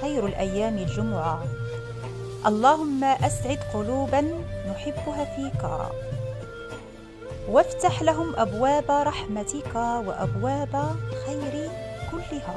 خير الأيام الجمعة. اللهم أسعد قلوبا نحبها فيك. وافتح لهم أبواب رحمتك وأبواب خير كلها.